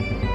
Bye.